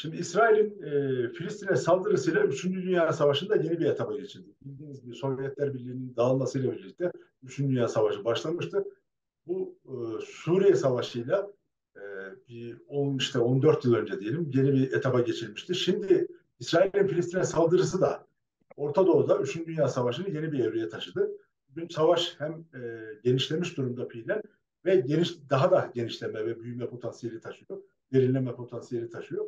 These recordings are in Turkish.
Şimdi İsrail'in e, Filistin'e saldırısıyla 3. Dünya Savaşı'nda yeni bir etapa geçildi. Bildiğiniz gibi Sovyetler Birliği'nin dağılmasıyla birlikte 3. Dünya Savaşı başlamıştı. Bu e, Suriye Savaşı'yla e, bir 10 işte 14 yıl önce diyelim yeni bir etapa geçilmişti. Şimdi İsrail'in Filistin'e saldırısı da Orta Doğu'da 3. Dünya Savaşı'nı yeni bir evreye taşıdı. Bugün savaş hem e, genişlemiş durumda fiilen ve geniş daha da genişleme ve büyüme potansiyeli taşıyor. Derinleme potansiyeli taşıyor.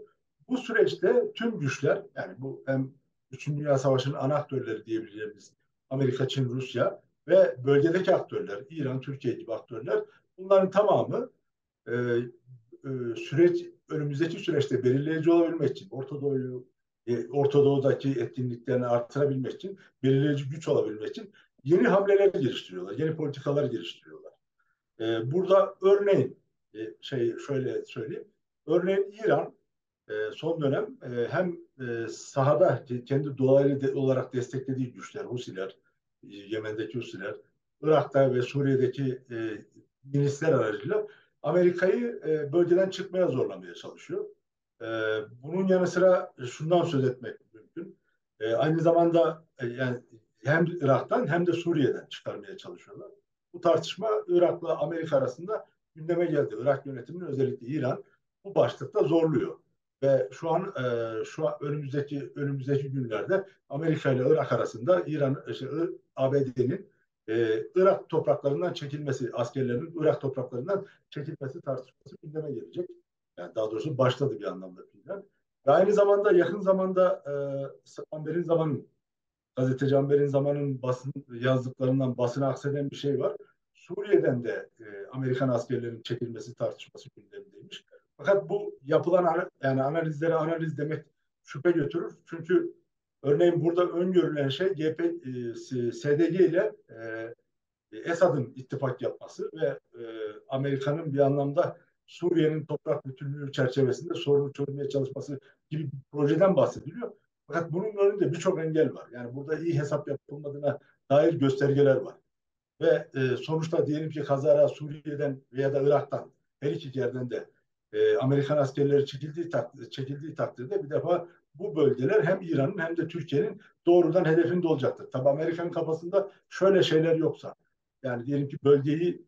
Bu süreçte tüm güçler yani bu hem Üçüncü Dünya Savaşı'nın ana aktörleri diyebileceğimiz Amerika, Çin, Rusya ve bölgedeki aktörler, İran, Türkiye gibi aktörler bunların tamamı e, e, süreç önümüzdeki süreçte belirleyici olabilmek için Orta Doğu'yu e, Orta Doğu'daki etkinliklerini artırabilmek için belirleyici güç olabilmek için yeni hamleler geliştiriyorlar, yeni politikalar geliştiriyorlar. E, burada örneğin e, şey şöyle söyleyeyim. Örneğin İran son dönem e, hem e, sahada kendi dolaylı olarak desteklediği güçler, Husiler, e, Yemen'deki Husiler, Irak'ta ve Suriye'deki milisler aracıyla Amerika'yı bölgeden çıkmaya zorlamaya çalışıyor. Bunun yanı sıra şundan söz etmek mümkün. Aynı zamanda yani hem Irak'tan hem de Suriye'den çıkarmaya çalışıyorlar. Bu tartışma Irak'la Amerika arasında gündeme geldi. Irak yönetimini özellikle İran bu başlıkta zorluyor. Ve şu an e, şu an önümüzdeki önümüzdeki günlerde Amerika ile Irak arasında İran işte, ABD'nin e, Irak topraklarından çekilmesi, askerlerinin Irak topraklarından çekilmesi tartışması gündeme gelecek. Yani daha doğrusu başladı bir anlamda fiilen. Ve aynı zamanda yakın zamanda e, Amber'in zamanın gazeteci Amber'in zamanın basın yazdıklarından basına akseden bir şey var. Suriye'den de e, Amerikan askerlerinin çekilmesi tartışması gündemdeymiş. Fakat bu yapılan yani analizlere analiz demek şüphe götürür. Çünkü örneğin burada öngörülen şey GP, e, SDG ile e, Esad'ın ittifak yapması ve e, Amerika'nın bir anlamda Suriye'nin toprak bütünlüğü çerçevesinde sorunu çözmeye çalışması gibi bir projeden bahsediliyor. Fakat bunun önünde birçok engel var. Yani burada iyi hesap yapılmadığına dair göstergeler var. Ve e, sonuçta diyelim ki kazara Suriye'den veya da Irak'tan her iki yerden de e, Amerikan askerleri çekildiği, takdirde, çekildiği takdirde bir defa bu bölgeler hem İran'ın hem de Türkiye'nin doğrudan hedefinde olacaktır. Tabi Amerika'nın kafasında şöyle şeyler yoksa yani diyelim ki bölgeyi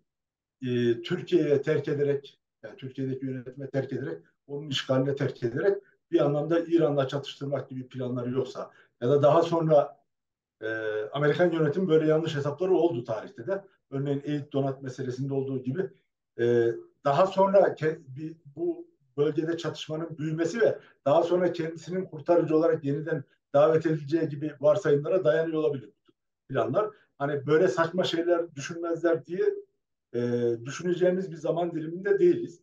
e, Türkiye'ye terk ederek yani Türkiye'deki yönetime terk ederek onun işgaline terk ederek bir anlamda İran'la çatıştırmak gibi planları yoksa ya da daha sonra e, Amerikan yönetimi böyle yanlış hesapları oldu tarihte de. Örneğin Eğit Donat meselesinde olduğu gibi e, daha sonra bir, bu bölgede çatışmanın büyümesi ve daha sonra kendisinin kurtarıcı olarak yeniden davet edileceği gibi varsayımlara dayanıyor olabilir planlar. Hani böyle saçma şeyler düşünmezler diye e, düşüneceğimiz bir zaman diliminde değiliz.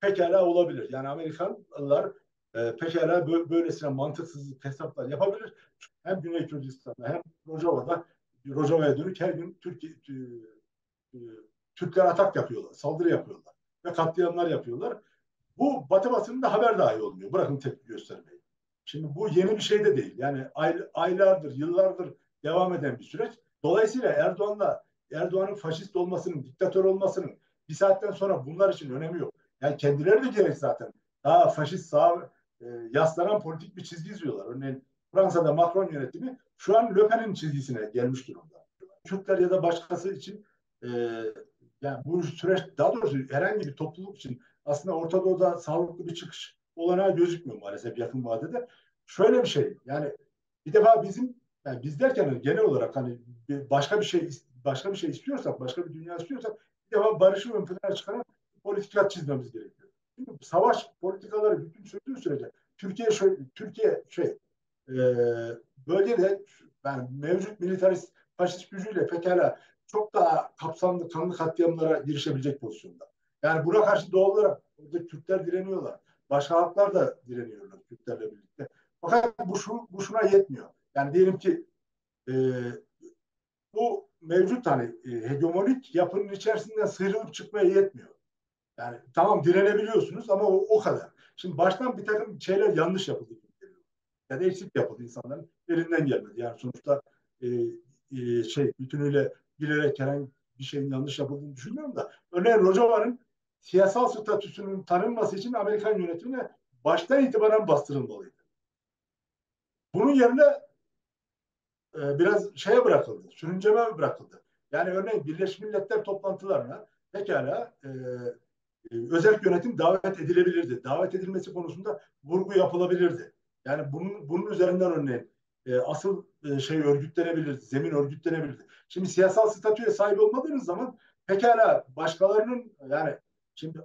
Pekala olabilir. Yani Amerikanlar e, pekala böylesine mantıksız hesaplar yapabilir. Hem Güney Kürdistan'da hem Rojava'da Rojava'ya dönük her gün Türkiye e, Türkler atak yapıyorlar, saldırı yapıyorlar ve katliamlar yapıyorlar. Bu Batı basınında haber dahi olmuyor. Bırakın tepki göstermeyi. Şimdi bu yeni bir şey de değil. Yani ay, aylardır, yıllardır devam eden bir süreç. Dolayısıyla Erdoğan'la Erdoğan'ın faşist olmasının, diktatör olmasının bir saatten sonra bunlar için önemi yok. Yani kendileri de gerek zaten. Daha faşist sağ e, yaslanan politik bir çizgi izliyorlar. Örneğin Fransa'da Macron yönetimi şu an Le Pen'in çizgisine gelmiş durumda. Kürtler ya da başkası için e, yani bu süreç daha doğrusu herhangi bir topluluk için aslında Orta Doğu'da sağlıklı bir çıkış olanağı gözükmüyor maalesef yakın vadede. Şöyle bir şey yani bir defa bizim yani biz derken hani genel olarak hani başka bir şey başka bir şey istiyorsak, başka bir dünya istiyorsak bir defa barışı ön plana çıkaran politika çizmemiz gerekiyor. Çünkü savaş politikaları bütün sürdüğü sürece Türkiye şöyle, Türkiye şey e, bölgede yani mevcut militarist faşist gücüyle pekala çok daha kapsamlı kanlı katliamlara girişebilecek pozisyonda. Yani buna karşı doğal olarak orada Kürtler direniyorlar. Başka halklar da direniyorlar Kürtlerle birlikte. Fakat bu, şu, bu şuna yetmiyor. Yani diyelim ki e, bu mevcut hani e, hegemonik yapının içerisinden sıyrılıp çıkmaya yetmiyor. Yani tamam direnebiliyorsunuz ama o, o kadar. Şimdi baştan bir takım şeyler yanlış yapıldı. Ya da eksik yapıldı insanların elinden gelmedi. Yani sonuçta e, e, şey bütünüyle bilerek herhangi bir şeyin yanlış yapıldığını düşünmüyorum da. Örneğin Rojava'nın siyasal statüsünün tanınması için Amerikan yönetimine baştan itibaren bastırılmalıydı. Bunun yerine e, biraz şeye bırakıldı, sürünceme bırakıldı. Yani örneğin Birleşmiş Milletler toplantılarına pekala e, e, özel yönetim davet edilebilirdi. Davet edilmesi konusunda vurgu yapılabilirdi. Yani bunun, bunun üzerinden örneğin e, asıl e, şey örgütlenebilirdi, zemin örgütlenebilirdi. Şimdi siyasal statüye sahip olmadığınız zaman pekala başkalarının yani şimdi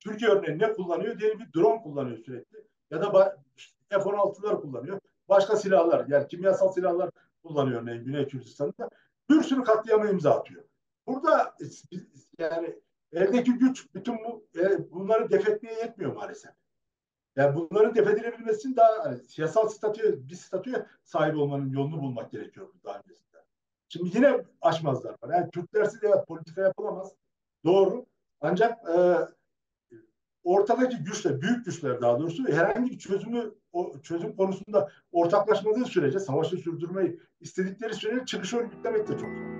Türkiye örneğin ne kullanıyor diye bir drone kullanıyor sürekli. Ya da F-16'lar kullanıyor. Başka silahlar yani kimyasal silahlar kullanıyor örneğin Güney Kürdistan'da. Bir sürü katliama imza atıyor. Burada yani eldeki güç bütün bu e, bunları defetmeye yetmiyor maalesef. Yani bunların defedilebilmesi için daha hani, siyasal statü bir statüye sahip olmanın yolunu bulmak gerekiyor daha öncesinde. Şimdi yine aşmazlar var. Yani Türklersiz evet politika yapılamaz. Doğru. Ancak e, ortadaki güçler, büyük güçler daha doğrusu herhangi bir çözümü o çözüm konusunda ortaklaşmadığı sürece savaşı sürdürmeyi istedikleri sürece çıkış örgütlemek de çok zor.